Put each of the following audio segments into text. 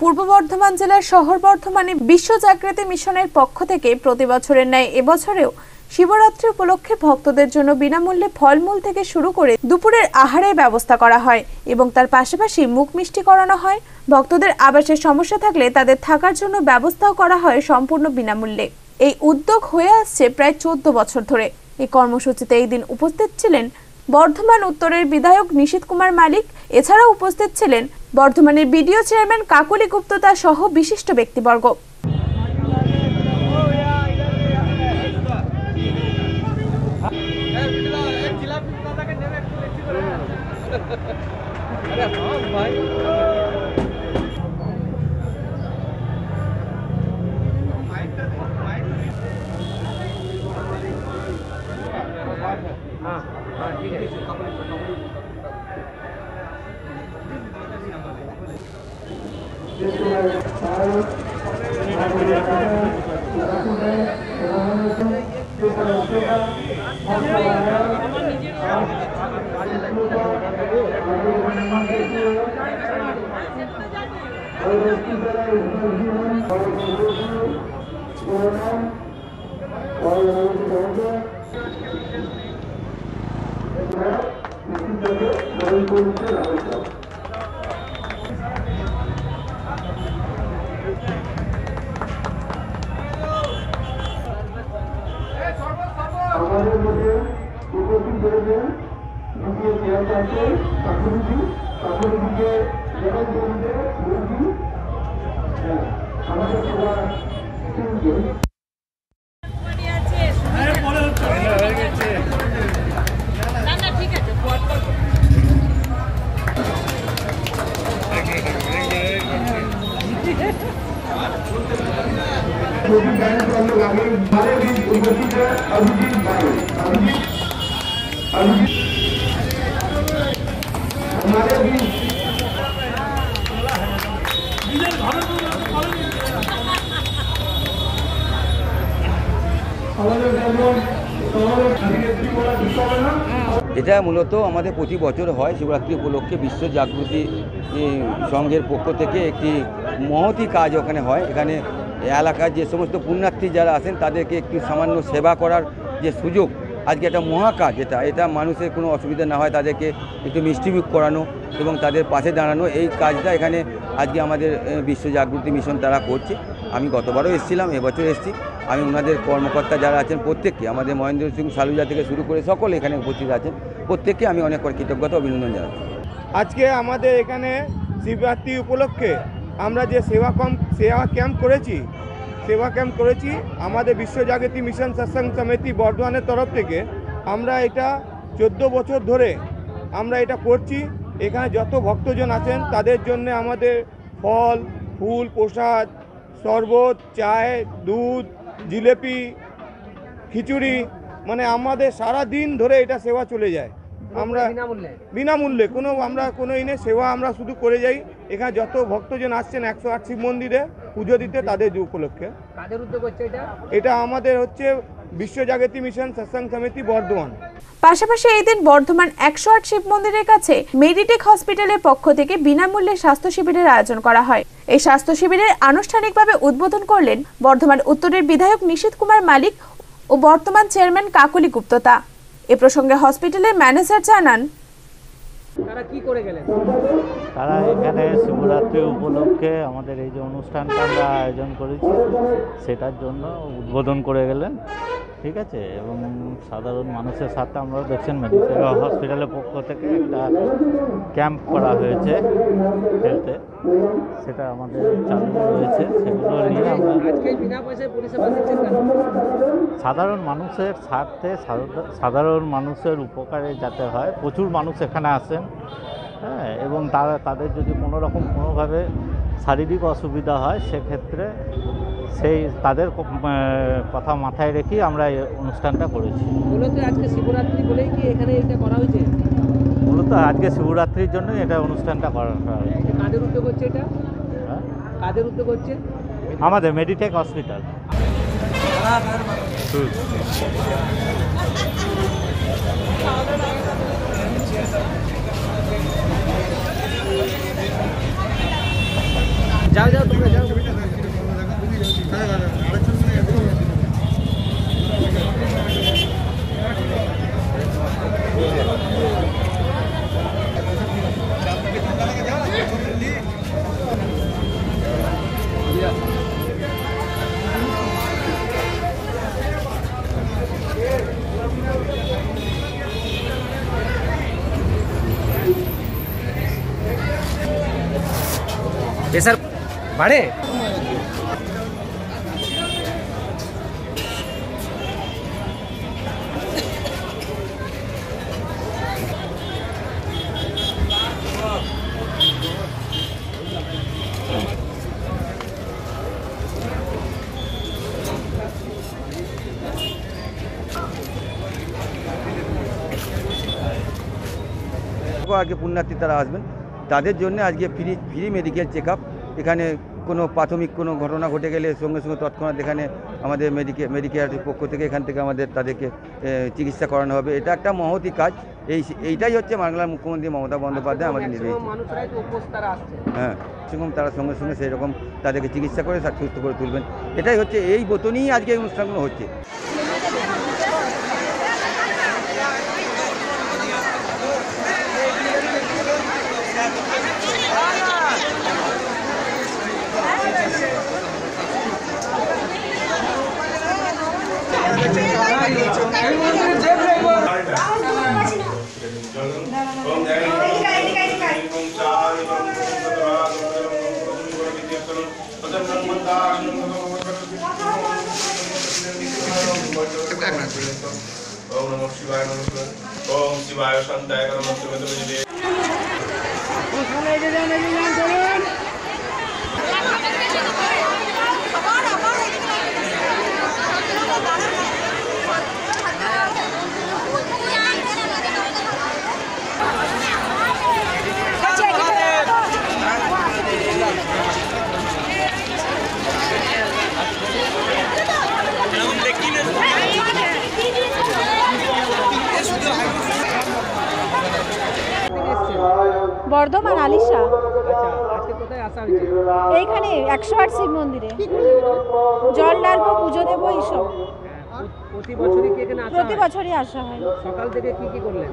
পূর্ব বর্ধমান জেলার শহর বর্ধমানে বিশ্ব জাগৃতি মিশনের পক্ষ থেকে প্রতি বছরের ন্যায় এবছরেও শিবরাত্রি উপলক্ষে ভক্তদের জন্য বিনামূল্যে ফলমূল থেকে শুরু করে দুপুরের আহারের ব্যবস্থা করা হয় এবং তার পাশাপাশি মুখ মিষ্টি করানো হয়। ভক্তদের আবাসের সমস্যা থাকলে তাদের থাকার জন্য ব্যবস্থাও করা হয় সম্পূর্ণ বিনামূল্যে। এই উদ্যোগ হয়ে আসছে প্রায় চোদ্দ বছর ধরে। এই কর্মসূচিতে এই দিন উপস্থিত ছিলেন বর্ধমান উত্তরের বিধায়ক নিশীত কুমার মালিক। এছাড়াও উপস্থিত ছিলেন বর্ধমানের বিডিও চেয়ারম্যান কাকলি গুপ্ততা সহ বিশিষ্ট ব্যক্তিবর্গ। और उसकी तरह इसमें जीवन और कोरोना और यहाँ की पहुँचे इसी तरह कोई कोई দ্বিতীয় চেয়ারপারসন কাকুরিজি কাকুরিজিকে জবাব জমিতে মুরগি আমাদের সবার তিনজন যদি জানেন তো আমরা আগে বারে দিন উপস্থিত অভিজিৎ বারে অভিজিৎ অভিজিৎ हमारे এটা মূলত আমাদের প্রতি বছর হয় শিবরাত্রি উপলক্ষে বিশ্ব জাগৃতি সংঘের পক্ষ থেকে একটি মহতি কাজ ওখানে হয়। এখানে এলাকার যে সমস্ত পুণ্যার্থী যারা আছেন, তাদেরকে একটু সামান্য সেবা করার যে সুযোগ, আজকে একটা মহা কাজ এটা। এটা মানুষের কোনো অসুবিধা না হয় তাদেরকে একটু মিষ্টিমুখ করানো এবং তাদের পাশে দাঁড়ানো। এই কাজটা এখানে আজকে আমাদের বিশ্ব জাগৃতি মিশন তারা করছে। আমি গতবারও এসেছিলাম এবছর এসেছি। আমি ওনাদের কর্মকর্তা যারা আছেন, প্রত্যেককে, আমাদের মহেন্দ্র সিং সালুজা থেকে শুরু করে সকলে এখানে উপস্থিত আছেন, প্রত্যেককে আমি অনেক কৃতজ্ঞতা অভিনন্দন জানাচ্ছি। আজকে আমাদের এখানে শিবরাত্রি উপলক্ষে আমরা যে সেবা কম, সেবা ক্যাম্প করেছি, সেবা ক্যাম্প করেছি আমাদের বিশ্বজাগৃতি মিশন সৎসঙ্গ সমিতি বর্ধমানের তরফ থেকে। আমরা এটা চোদ্দ বছর ধরে আমরা এটা করছি। এখানে যত ভক্তজন আছেন, তাদের জন্য আমাদের ফল, ফুল, প্রসাদ শরবত চায় দুধ জিলেপি খিচুড়ি মানে আমাদের সারা দিন ধরে এটা সেবা চলে যায়। আমরা বিনামূল্যে? কোনো আমরা কোনো ইনে সেবা আমরা শুধু করে যাই। এখানে যত ভক্তজন আসছেন একশো আট শিব মন্দিরে পুজো দিতে তাদের উপলক্ষে। এটা আমাদের হচ্ছে বিশ্বজাগৃতি মিশন সৎসং সমিতি বর্ধমান। পাশাপাশি এই দিন বর্ধমান একশো আট শিব মন্দিরের কাছে মেডিটেক হসপিটালের পক্ষ থেকে বিনামূল্যে স্বাস্থ্য শিবিরের আয়োজন করা হয়। এই স্বাস্থ্য শিবিরের আনুষ্ঠানিকভাবে উদ্বোধন করলেন বর্ধমান উত্তরের বিধায়ক নিশীত কুমার মালিক ও বর্তমান চেয়ারম্যান কাকলি গুপ্ততা। এ প্রসঙ্গে হসপিটালের ম্যানেজার জানান তারা কি করে গেলেন? তারা এখানে শিবরাত্রি উপলক্ষে আমাদের এই যে অনুষ্ঠানটা আমরা আয়োজন করেছি, সেটার জন্য উদ্বোধন করে গেলেন। ঠিক আছে? এবং সাধারণ মানুষের সাথে আমরা দেখছেন মেডিকেল হসপিটালের পক্ষ থেকে একটা ক্যাম্প করা হয়েছে হেলথে সেটা আমাদের চালু রয়েছে। সেগুলো নিয়ে আমরা সাধারণ মানুষের স্বার্থে সাধারণ মানুষের উপকারে যাতে হয় প্রচুর মানুষ এখানে আসেন হ্যাঁ এবং তারা তাদের যদি কোনো রকম কোনোভাবে শারীরিক অসুবিধা হয় সেক্ষেত্রে সেই তাদের কথা মাথায় রেখেই আমরা এই অনুষ্ঠানটা করেছি। মূলত আজকে শিবরাত্রি বলেই কি এখানে এটা করা হয়েছে? মূলত আজকে শিবরাত্রির জন্য এটা অনুষ্ঠানটা করা হয়েছে কাদের উদ্যোগ হচ্ছে এটা? হ্যাঁ? কাদের উদ্যোগ হচ্ছে? আমাদের মেডিটেক হসপিটাল যাও যাও তোমরা যাও। ये सर बड़े? বাড়ে আজকে পুণ্যার্থী তারা আসবেন। তাদের জন্য আজকে free free medical check up এখানে কোনো প্রাথমিক কোনো ঘটনা ঘটে গেলে সঙ্গে সঙ্গে তৎক্ষণাৎ এখানে আমাদের মেডিকে মেডিকেয়ারের পক্ষ থেকে এখান থেকে আমাদের তাদেরকে চিকিৎসা করানো হবে। এটা একটা মহতি কাজ। এই এইটাই হচ্ছে বাংলার মুখ্যমন্ত্রী মমতা বন্দ্যোপাধ্যায় আমাদের আসছে। হ্যাঁ সেরকম তারা সঙ্গে সঙ্গে সেই রকম তাদেরকে চিকিৎসা করে সুস্থ করে তুলবেন। এটাই হচ্ছে এই বোতনেই আজকে এই অনুষ্ঠানগুলো হচ্ছে। ওম নমঃ শিবায় নমঃ শিবায় ওম শিবায় শান্তায় নমঃ শিবায় তুমি যদি বর্ধমান আলিশা। এইখানে একশো আট শিব মন্দিরে। জল ডালবো পুজো দেবো এইসব। প্রতি বছরই আসা হয়? সকাল থেকে কি কি করলেন?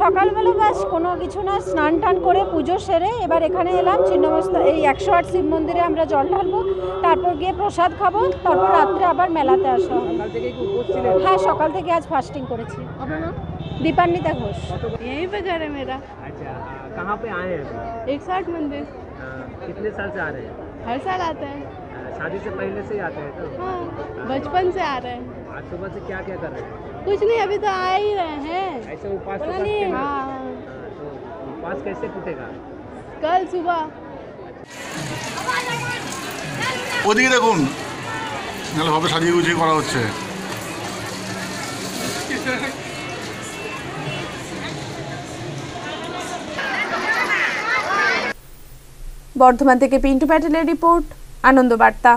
সকালবেলা বাস কোনো কিছু না স্নান টান করে পুজো সেরে এবার এখানে এলাম ছিন্নমস্তা এই একশো আট শিব মন্দিরে আমরা জল ঢালবো তারপর গিয়ে প্রসাদ খাব তারপর রাত্রে আবার মেলাতে আসা হয়। হ্যাঁ সকাল থেকে আজ ফাস্টিং করেছি। দীপান্বিতা ঘোষ। এই বেগারে মেয়েরা আচ্ছা कहाँ पे आए हैं अभी एक साठ मंदिर आ, कितने साल से आ रहे हैं हर साल आते हैं आ, शादी से पहले से ही आते हैं तो हाँ बचपन से आ रहे हैं आज सुबह से क्या क्या कर रहे हैं कुछ नहीं अभी तो आ ही रहे हैं ऐसे उपवास तो पता करते नहीं हैं हाँ हाँ, तो उपवास कैसे टूटेगा कल सुबह ওদিকে দেখুন নাহলে ভাবে সাজিয়ে গুছিয়ে করা হচ্ছে বর্ধমান থেকে পিন্টু প্যাটেলের রিপোর্ট আনন্দ বার্তা